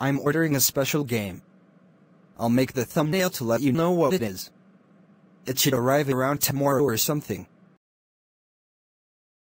I'm ordering a special game. I'll make the thumbnail to let you know what it is. It should arrive around tomorrow or something.